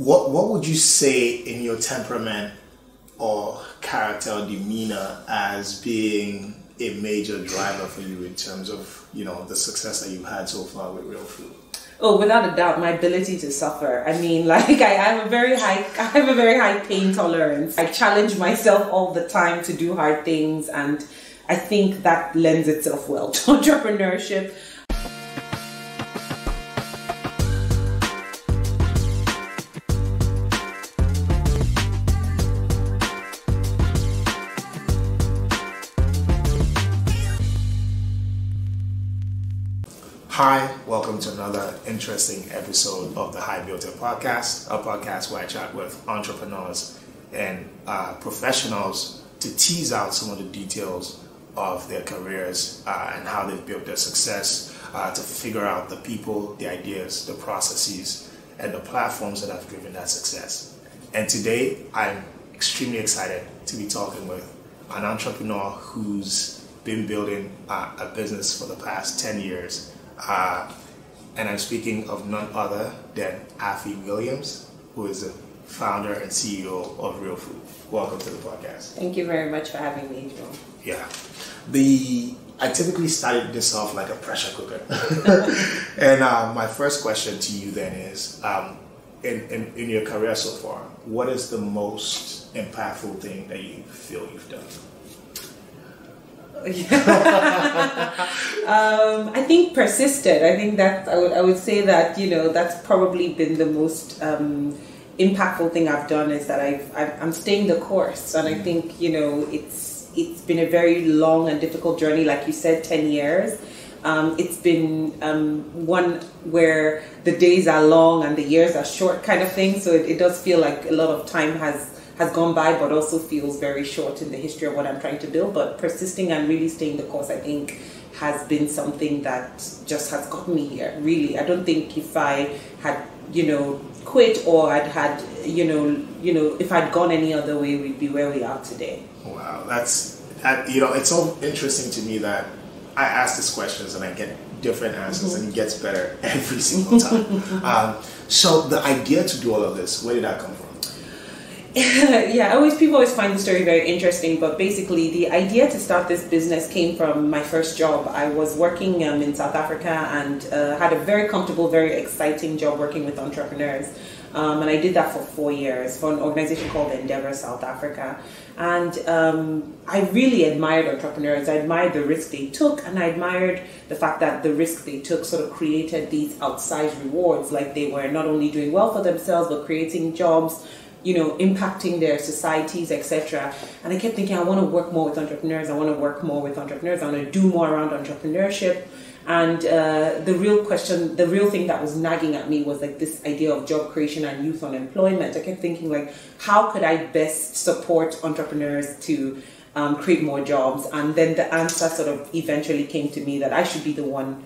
What What would you say in your temperament or character or demeanor as being a major driver for you in terms of you know the success that you've had so far with ReelFruit? Oh, without a doubt, my ability to suffer. I mean, like I have a very high, I have a very high pain tolerance. I challenge myself all the time to do hard things, and I think that lends itself well to entrepreneurship. Interesting episode of the High Built Podcast, a podcast where I chat with entrepreneurs and uh, professionals to tease out some of the details of their careers uh, and how they've built their success, uh, to figure out the people, the ideas, the processes, and the platforms that have driven that success. And today, I'm extremely excited to be talking with an entrepreneur who's been building uh, a business for the past 10 years uh, and I'm speaking of none other than Affiong Williams, who is the founder and CEO of ReelFruit. Welcome to the podcast. Thank you very much for having me, Joe. Yeah. The I typically started this off like a pressure cooker. and uh, my first question to you then is um, in, in, in your career so far, what is the most impactful thing that you feel you've done? um, I think persisted. I think that I would I would say that you know that's probably been the most um, impactful thing I've done is that I've, i am staying the course, and I mm. think you know it's it's been a very long and difficult journey, like you said, ten years. Um, it's been um, one where the days are long and the years are short, kind of thing. So it, it does feel like a lot of time has has gone by, but also feels very short in the history of what I'm trying to build. But persisting and really staying the course, I think, has been something that just has gotten me here. Really, I don't think if I had, you know, quit or I'd had, you know, you know, if I'd gone any other way, we'd be where we are today. Wow, that's, that. you know, it's so interesting to me that I ask these questions and I get different answers mm-hmm. and it gets better every single time. um, so the idea to do all of this, where did that come from? yeah, always people always find the story very interesting. But basically, the idea to start this business came from my first job. I was working um, in South Africa and uh, had a very comfortable, very exciting job working with entrepreneurs. Um, and I did that for four years for an organization called Endeavor South Africa. And um, I really admired entrepreneurs. I admired the risk they took, and I admired the fact that the risk they took sort of created these outsized rewards. Like they were not only doing well for themselves, but creating jobs you know, impacting their societies, etc. And I kept thinking, I want to work more with entrepreneurs. I want to work more with entrepreneurs. I want to do more around entrepreneurship. And uh, the real question, the real thing that was nagging at me was like this idea of job creation and youth unemployment. I kept thinking like, how could I best support entrepreneurs to um, create more jobs? And then the answer sort of eventually came to me that I should be the one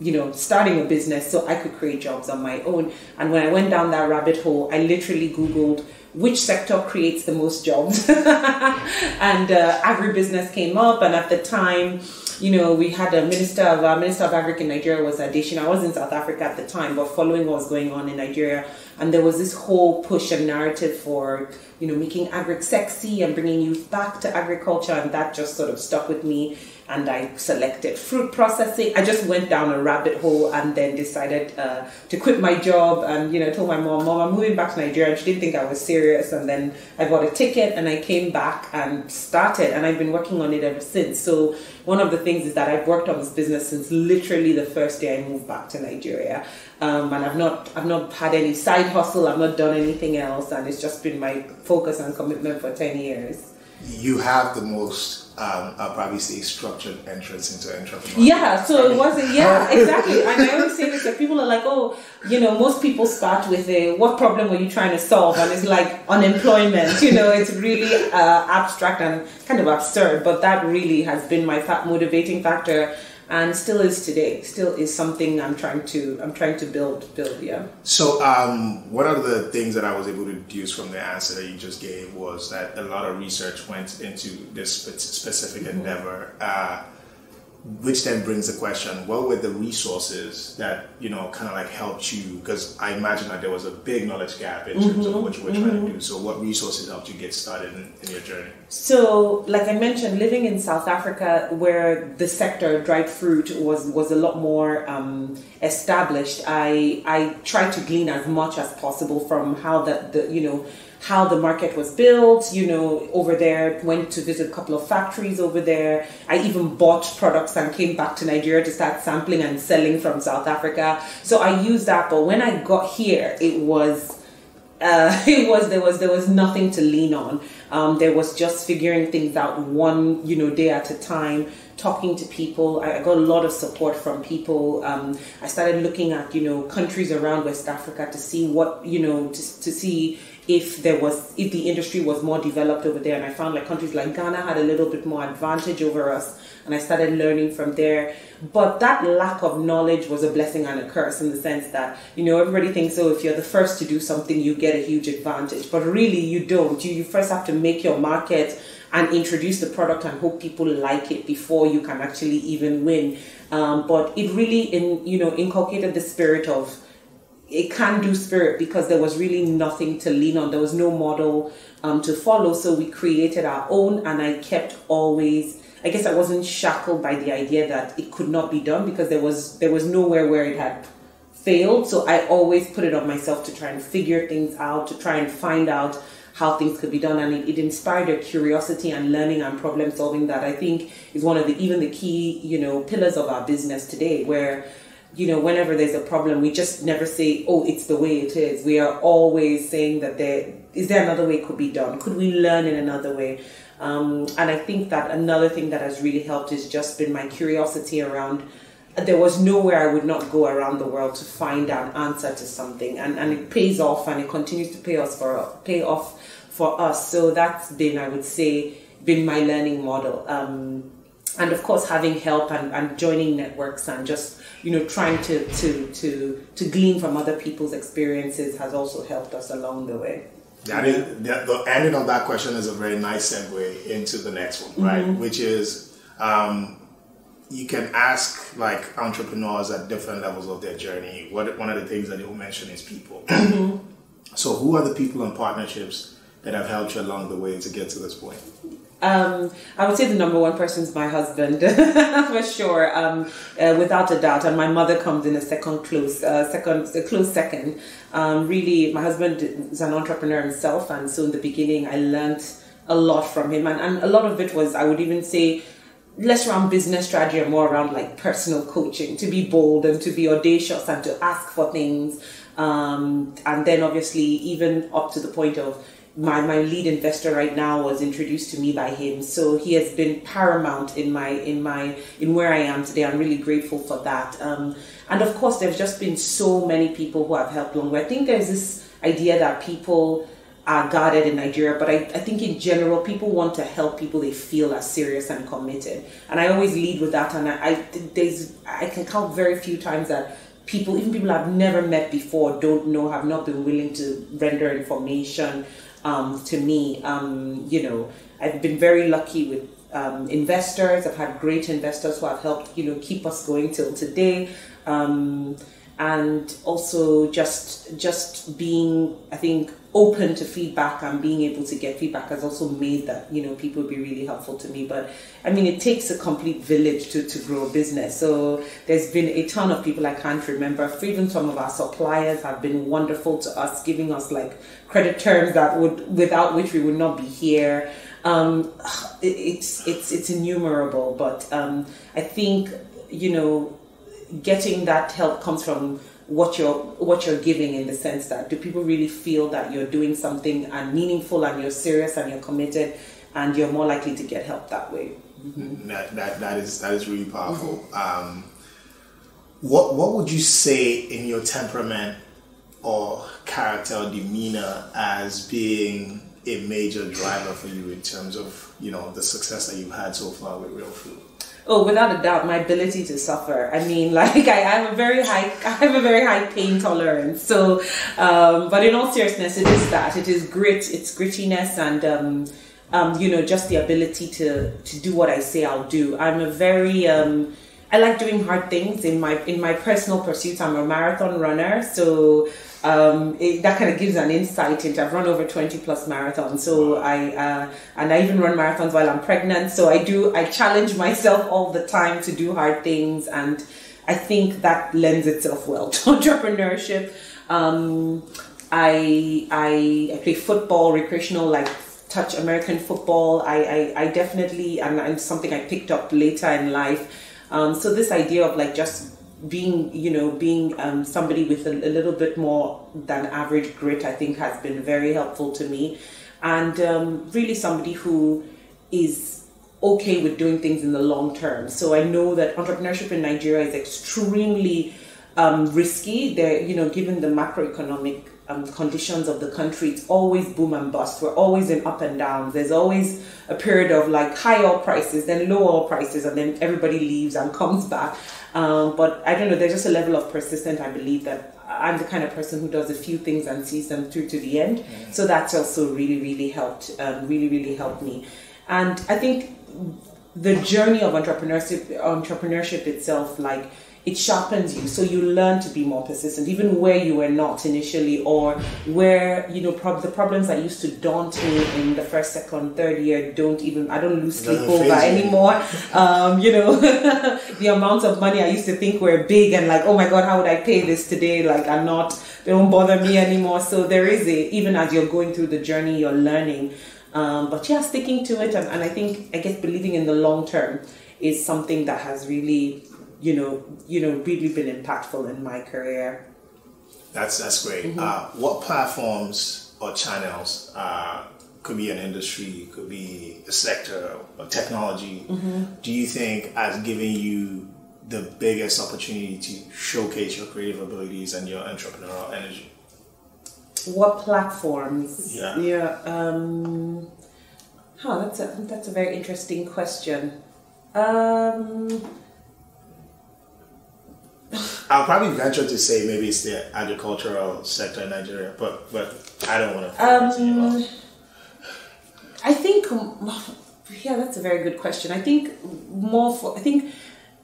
you know, starting a business so I could create jobs on my own. And when I went down that rabbit hole, I literally Googled which sector creates the most jobs. and uh, agribusiness came up, and at the time, you know, we had a minister of uh, minister of agric in Nigeria was Adesina. I was in South Africa at the time, but following what was going on in Nigeria, and there was this whole push and narrative for you know making agri sexy and bringing youth back to agriculture, and that just sort of stuck with me and I selected fruit processing. I just went down a rabbit hole and then decided uh, to quit my job and you know told my mom, mom, I'm moving back to Nigeria. She didn't think I was serious, and then I bought a ticket and I came back and started, and I've been working on it ever since. So one of the things is that I've worked on this business since literally the first day I moved back to Nigeria, um, and I've not I've not had any side hustle. I've not done anything else, and it's just been my focus and commitment for ten years. You have the most um, I'll probably say structured entrance into entrepreneurship. Yeah, so it wasn't. Yeah, exactly. and I always say this: that people are like, "Oh, you know, most people start with a what problem are you trying to solve?" And it's like unemployment. You know, it's really uh, abstract and kind of absurd, but that really has been my motivating factor and still is today still is something i'm trying to i'm trying to build build yeah so um, one of the things that i was able to deduce from the answer that you just gave was that a lot of research went into this specific mm-hmm. endeavor uh, which then brings the question: What were the resources that you know kind of like helped you? Because I imagine that there was a big knowledge gap in terms of what you were trying to do. So, what resources helped you get started in, in your journey? So, like I mentioned, living in South Africa, where the sector dried fruit was was a lot more um, established, I I tried to glean as much as possible from how that the you know how the market was built, you know, over there, went to visit a couple of factories over there. I even bought products and came back to Nigeria to start sampling and selling from South Africa. So I used that, but when I got here, it was uh, it was there was there was nothing to lean on. Um, there was just figuring things out one you know day at a time, talking to people. I, I got a lot of support from people. Um, I started looking at you know countries around West Africa to see what you know to, to see if there was if the industry was more developed over there. And i found like countries like ghana had a little bit more advantage over us and i started learning from there. But that lack of knowledge was a blessing and a curse in the sense that you know everybody thinks oh if you're the first to do something you get a huge advantage. But really you don't. You, you first have to make your market and introduce the product and hope people like it before you can actually even win. Um, but it really in you know inculcated the spirit of a can do spirit because there was really nothing to lean on. There was no model um, to follow. So we created our own, and I kept always. I guess I wasn't shackled by the idea that it could not be done because there was there was nowhere where it had failed. So I always put it on myself to try and figure things out, to try and find out how things could be done, and it, it inspired a curiosity and learning and problem solving that I think is one of the even the key you know pillars of our business today, where you know, whenever there's a problem, we just never say, oh, it's the way it is. We are always saying that there is there another way it could be done? Could we learn in another way? Um, and I think that another thing that has really helped is just been my curiosity around. There was nowhere I would not go around the world to find an answer to something, and, and it pays off, and it continues to pay us for pay off for us. So that's been, I would say, been my learning model. Um, and of course having help and, and joining networks and just you know trying to, to to to glean from other people's experiences has also helped us along the way. That is the, the ending of that question is a very nice segue into the next one right? Mm-hmm. which is um, you can ask like entrepreneurs at different levels of their journey. What one of the things that they will mention is people. Mm-hmm. so who are the people and partnerships that have helped you along the way to get to this point um, I would say the number one person is my husband, for sure, um, uh, without a doubt. And my mother comes in a second close, uh, second, a close second. Um, really, my husband is an entrepreneur himself, and so in the beginning, I learned a lot from him, and, and a lot of it was, I would even say, less around business strategy and more around like personal coaching to be bold and to be audacious and to ask for things. Um, and then obviously, even up to the point of my, my lead investor right now was introduced to me by him. So he has been paramount in my in my in where i am today. I'm really grateful for that. Um, and of course there's just been so many people who have helped along. I think there's this idea that people are guarded in nigeria but I, I think in general people want to help people they feel are serious and committed. And i always lead with that. And i, I there's i can count very few times that people even people i've never met before don't know have not been willing to render information um, to me. Um, you know, I've been very lucky with um, investors. I've had great investors who have helped, you know, keep us going till today. Um, and also just just being, I think, open to feedback and being able to get feedback has also made that you know people be really helpful to me but i mean it takes a complete village to, to grow a business so there's been a ton of people i can't remember even some of our suppliers have been wonderful to us giving us like credit terms that would without which we would not be here um, it's it's it's innumerable but um, i think you know getting that help comes from what you're what you're giving in the sense that do people really feel that you're doing something and meaningful and you're serious and you're committed and you're more likely to get help that way mm-hmm. that, that that is that is really powerful mm-hmm. um, what what would you say in your temperament or character or demeanor as being a major driver for you in terms of you know the success that you've had so far with ReelFruit Oh, without a doubt, my ability to suffer. I mean, like I have a very high, I have a very high pain tolerance. So, um, but in all seriousness, it is that. It is grit. It's grittiness and um, um, you know, just the ability to to do what I say I'll do. I'm a very um, I like doing hard things in my in my personal pursuits. I'm a marathon runner, so um, it, that kind of gives an insight into. I've run over twenty plus marathons, so I uh, and I even run marathons while I'm pregnant. So I do I challenge myself all the time to do hard things, and I think that lends itself well to entrepreneurship. Um, I, I I play football, recreational like touch American football. I, I, I definitely and, and something I picked up later in life. Um, so this idea of like just being you know being um, somebody with a, a, little bit more than average grit i think has been very helpful to me and um, really somebody who is okay with doing things in the long term so i know that entrepreneurship in nigeria is extremely um, risky there you know given the macroeconomic um, conditions of the country, it's always boom and bust. We're always in up and downs. There's always a period of like high oil prices, then low oil prices, and then everybody leaves and comes back. Um, but I don't know, there's just a level of persistence, I believe, that I'm the kind of person who does a few things and sees them through to the end. Mm. So that's also really, really helped, um, really, really helped me. And I think the journey of entrepreneurship, entrepreneurship itself, like, it sharpens you. So you learn to be more persistent even where you were not initially or where you know prob- the problems that used to daunt me in the first second third year don't even i don't lose sleep over anymore. Um, you know the amounts of money i used to think were big and like oh my god how would i pay this today? Like i'm not they don't bother me anymore. So there is a even as you're going through the journey you're learning. Um, but yeah sticking to it. And, and i think i guess believing in the long term is something that has really you know, you know, really been impactful in my career. That's that's great. Mm-hmm. Uh, what platforms or channels uh, could be an industry, could be a sector or technology? Mm-hmm. Do you think has given you the biggest opportunity to showcase your creative abilities and your entrepreneurial energy? What platforms? Yeah. Yeah. Um, huh, that's a that's a very interesting question. Um, I'll probably venture to say maybe it's the agricultural sector in Nigeria, but but I don't want to. Um, I think um, yeah, that's a very good question. I think more for I think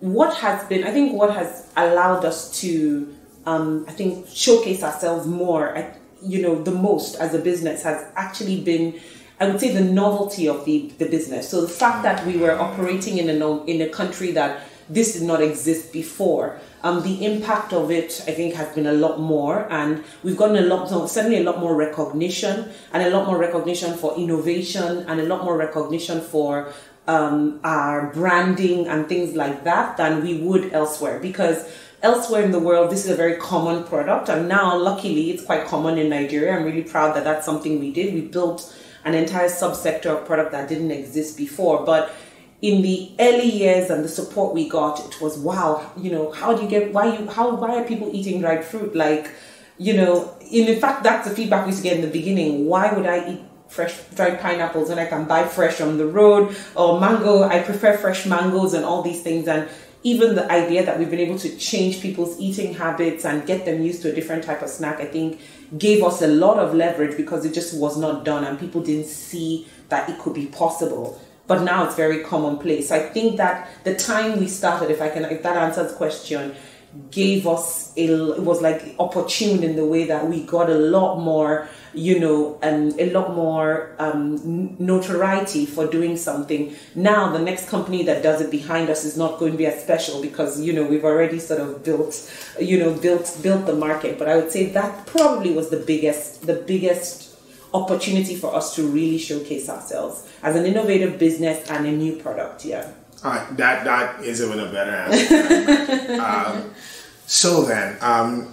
what has been I think what has allowed us to um, I think showcase ourselves more at, you know the most as a business has actually been I would say the novelty of the, the business. So the fact that we were operating in a in a country that this did not exist before um, the impact of it, I think, has been a lot more, and we've gotten a lot, certainly a lot more recognition, and a lot more recognition for innovation, and a lot more recognition for um, our branding and things like that than we would elsewhere. Because elsewhere in the world, this is a very common product, and now, luckily, it's quite common in Nigeria. I'm really proud that that's something we did. We built an entire subsector of product that didn't exist before, but in the early years and the support we got, it was wow, you know, how do you get why you how why are people eating dried fruit? Like, you know, in fact that's the feedback we used to get in the beginning. Why would I eat fresh dried pineapples when I can buy fresh on the road or mango? I prefer fresh mangoes and all these things and even the idea that we've been able to change people's eating habits and get them used to a different type of snack, I think gave us a lot of leverage because it just was not done and people didn't see that it could be possible but now it's very commonplace. I think that the time we started, if I can, if that answers the question, gave us a, it was like opportune in the way that we got a lot more, you know, and a lot more um, notoriety for doing something. Now the next company that does it behind us is not going to be as special because you know we've already sort of built, you know, built built the market. But I would say that probably was the biggest, the biggest opportunity for us to really showcase ourselves as an innovative business and a new product. Yeah. All right, that that is even a better answer. um, so then, um,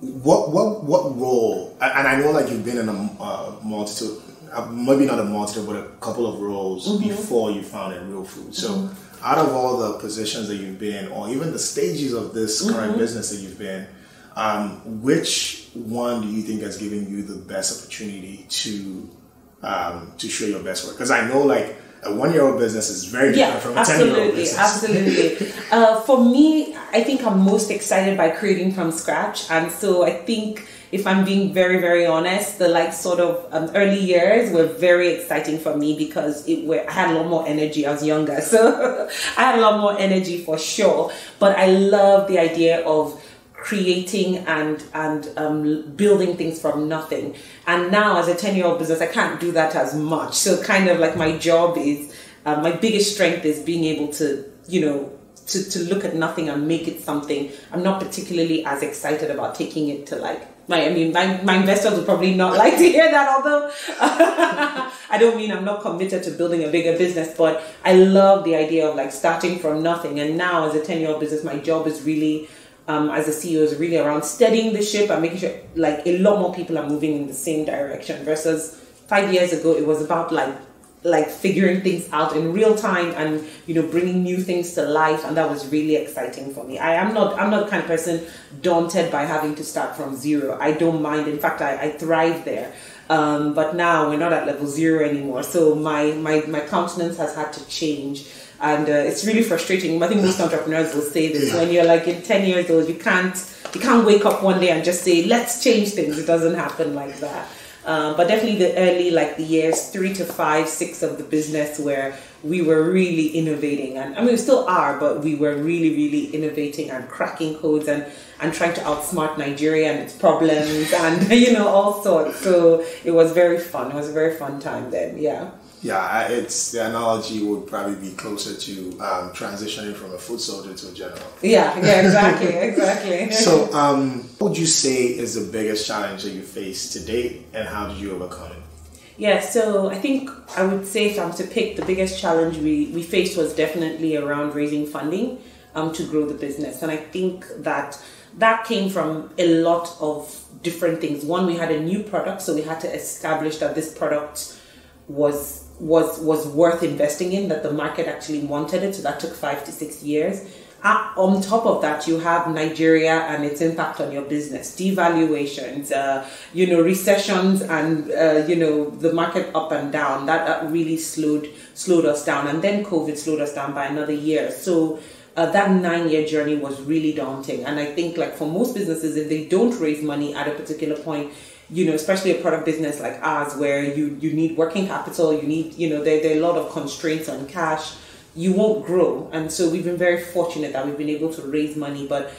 what what what role? And I know like you've been in a uh, multitude, uh, maybe not a multitude, but a couple of roles mm-hmm. before you founded ReelFruit. So. Mm-hmm. Out of all the positions that you've been, or even the stages of this current mm-hmm. business that you've been, um, which one do you think has given you the best opportunity to um, to show your best work? Because I know like a one year old business is very different yeah, from a ten year old business. Absolutely, uh, for me, I think I'm most excited by creating from scratch, and so I think if I'm being very, very honest, the like sort of um, early years were very exciting for me because it were, I had a lot more energy. I was younger, so I had a lot more energy for sure. But I love the idea of creating and and um, building things from nothing. And now, as a ten year old business, I can't do that as much. So, kind of like my job is uh, my biggest strength is being able to, you know, to, to look at nothing and make it something. I'm not particularly as excited about taking it to like my, I mean, my, my investors would probably not like to hear that, although I don't mean I'm not committed to building a bigger business, but I love the idea of like starting from nothing. And now, as a 10 year old business, my job is really, um, as a CEO, is really around steadying the ship and making sure like a lot more people are moving in the same direction versus five years ago, it was about like like figuring things out in real time and you know bringing new things to life and that was really exciting for me. I am not i'm not the kind of person daunted by having to start from zero. I don't mind. In fact i, I thrive there. Um, but now we're not at level zero anymore. So my my, my countenance has had to change and uh, it's really frustrating i think most entrepreneurs will say this when you're like in 10 years old you can't you can't wake up one day and just say let's change things it doesn't happen like that um, but definitely the early, like the years three to five, six of the business where we were really innovating. And I mean, we still are, but we were really, really innovating and cracking codes and, and trying to outsmart Nigeria and its problems and, you know, all sorts. So it was very fun. It was a very fun time then, yeah. Yeah, it's the analogy would probably be closer to um, transitioning from a foot soldier to a general. Yeah, yeah, exactly, exactly. so, um, what would you say is the biggest challenge that you faced to date, and how did you overcome it? Yeah, so I think I would say if I'm to pick, the biggest challenge we, we faced was definitely around raising funding um, to grow the business, and I think that that came from a lot of different things. One, we had a new product, so we had to establish that this product was was was worth investing in that the market actually wanted it. So that took five to six years. Uh, on top of that you have nigeria and its impact on your business. Devaluations uh, you know recessions and uh, you know the market up and down that, that really slowed slowed us down. And then covid slowed us down by another year. So uh, that nine year journey was really daunting. And i think like for most businesses if they don't raise money at a particular point you know, especially a product business like ours where you, you need working capital, you need, you know, there, there are a lot of constraints on cash, you won't grow. And so we've been very fortunate that we've been able to raise money. But,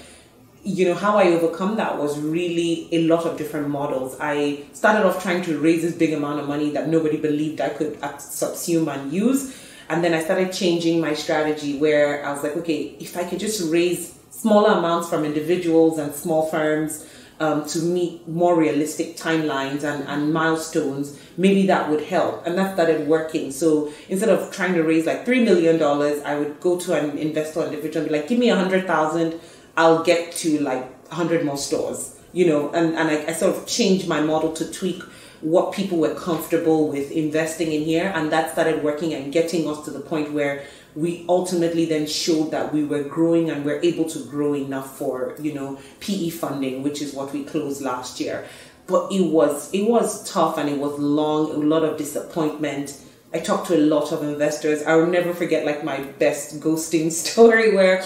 you know, how I overcome that was really a lot of different models. I started off trying to raise this big amount of money that nobody believed I could uh, subsume and use. And then I started changing my strategy where I was like, okay, if I could just raise smaller amounts from individuals and small firms, um, to meet more realistic timelines and, and milestones, maybe that would help. And that started working. So instead of trying to raise like $3 million, I would go to an investor individual and be like, give me a 100000 I'll get to like 100 more stores, you know, and, and I, I sort of changed my model to tweak what people were comfortable with investing in here. And that started working and getting us to the point where we ultimately then showed that we were growing and we're able to grow enough for you know PE funding, which is what we closed last year. But it was it was tough and it was long, a lot of disappointment. I talked to a lot of investors. I will never forget like my best ghosting story where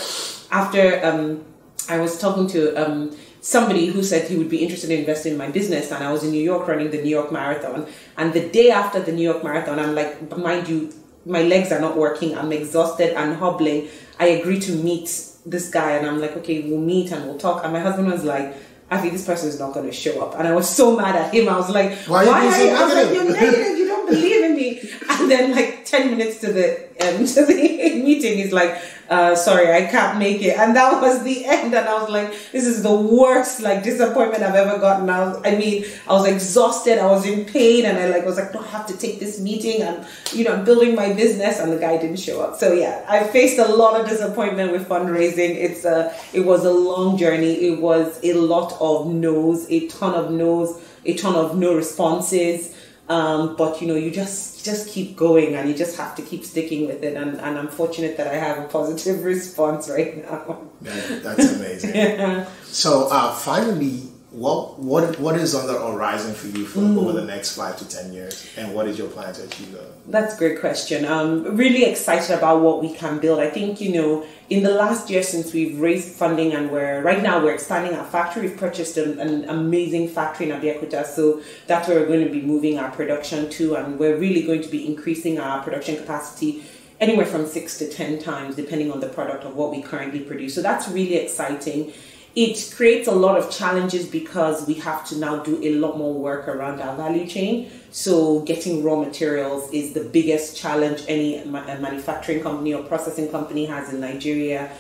after um, I was talking to um, somebody who said he would be interested in investing in my business and I was in New York running the New York Marathon and the day after the New York Marathon I'm like mind you my legs are not working, I'm exhausted and hobbling. I agree to meet this guy and I'm like, okay, we'll meet and we'll talk. And my husband was like, I think this person is not going to show up. And I was so mad at him. I was like, why, why are you, I was like, you're negative. You don't believe in me. And then like 10 minutes to the, um, to the meeting, he's like, uh, sorry, I can't make it. And that was the end. And I was like, this is the worst like disappointment I've ever gotten. I, was, I mean, I was exhausted. I was in pain. And I like was like, I have to take this meeting. And, you know, building my business. And the guy didn't show up. So yeah, I faced a lot of disappointment with fundraising. It's a, it was a long journey. It was a lot of no's, a ton of no's, a ton of no responses. Um, but you know, you just just keep going, and you just have to keep sticking with it. And, and I'm fortunate that I have a positive response right now. That, that's amazing. yeah. So uh, finally, what what what is on the horizon for you for mm. over the next five to ten years, and what is your plan to achieve that? That's a great question. I'm really excited about what we can build. I think you know, in the last year since we've raised funding and we're right now we're expanding our factory. We've purchased an, an amazing factory in Abeokuta, so that's where we're going to be moving our production to, and we're really going to be increasing our production capacity anywhere from six to ten times, depending on the product of what we currently produce. So that's really exciting it creates a lot of challenges because we have to now do a lot more work around our value chain. So, getting raw materials is the biggest challenge any manufacturing company or processing company has in Nigeria.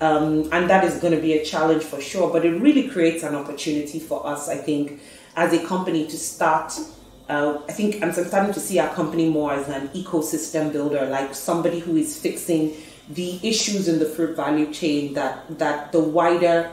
Um, and that is going to be a challenge for sure, but it really creates an opportunity for us, I think, as a company to start. Uh, I think I'm starting to see our company more as an ecosystem builder, like somebody who is fixing the issues in the fruit value chain that, that the wider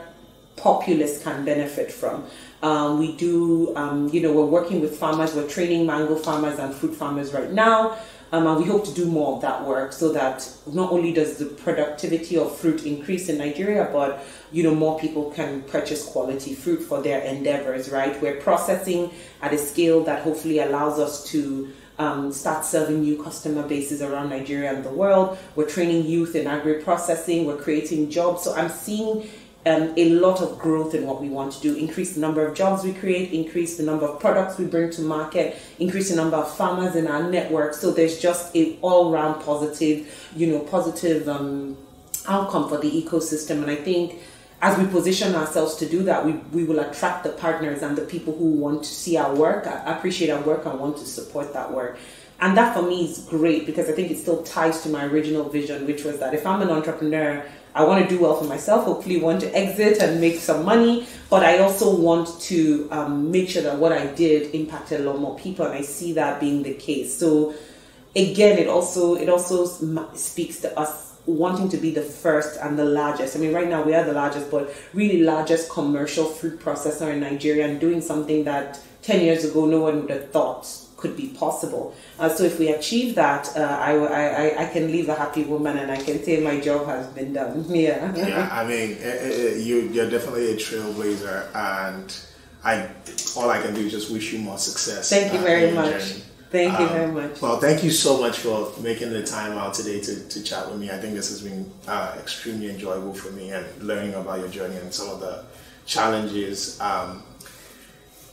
populace can benefit from. Um, we do, um, you know, we're working with farmers, we're training mango farmers and fruit farmers right now. Um, and we hope to do more of that work so that not only does the productivity of fruit increase in Nigeria, but you know more people can purchase quality fruit for their endeavors. Right? We're processing at a scale that hopefully allows us to um, start serving new customer bases around Nigeria and the world. We're training youth in agri processing. We're creating jobs. So I'm seeing um, a lot of growth in what we want to do. Increase the number of jobs we create increase the number of products we bring to market increase the number of farmers in our network. So there's just a all-round positive you know positive um, outcome for the ecosystem. And i think as we position ourselves to do that we, we will attract the partners and the people who want to see our work appreciate our work and want to support that work. And that for me is great because i think it still ties to my original vision which was that if i'm an entrepreneur I want to do well for myself, hopefully want to exit and make some money, but I also want to um, make sure that what I did impacted a lot more people, and I see that being the case. So again, it also it also speaks to us wanting to be the first and the largest. I mean, right now we are the largest, but really largest commercial food processor in Nigeria, and doing something that ten years ago no one would have thought could be possible. Uh, so if we achieve that, uh, I, I, I can leave a happy woman and I can say my job has been done. Yeah. yeah, I mean, eh, eh, eh, you, you're definitely a trailblazer and I all I can do is just wish you more success. Thank you uh, very much. Journey. Thank you um, very much. Well, thank you so much for making the time out today to, to chat with me. I think this has been uh, extremely enjoyable for me and learning about your journey and some of the challenges um,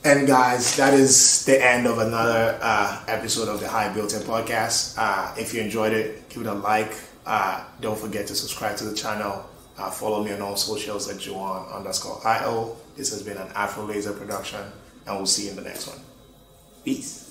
and guys, that is the end of another uh, episode of the High Built In podcast. Uh, if you enjoyed it, give it a like. Uh, don't forget to subscribe to the channel. Uh, follow me on all socials at Juwon underscore IO. This has been an Afro Laser production, and we'll see you in the next one. Peace.